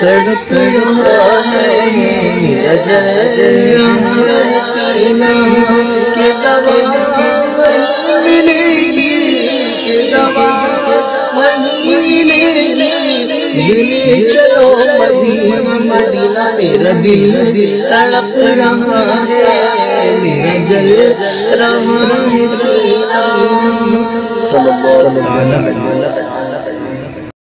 तड़प रहा है मेरा के दवा मिलेगी के दवा मिलेगी चलो मदीना मदीना मेरा दिल दिल तड़प रहा है मेरा जल रहा है सल्लल्लाहु अलैहि वसल्लम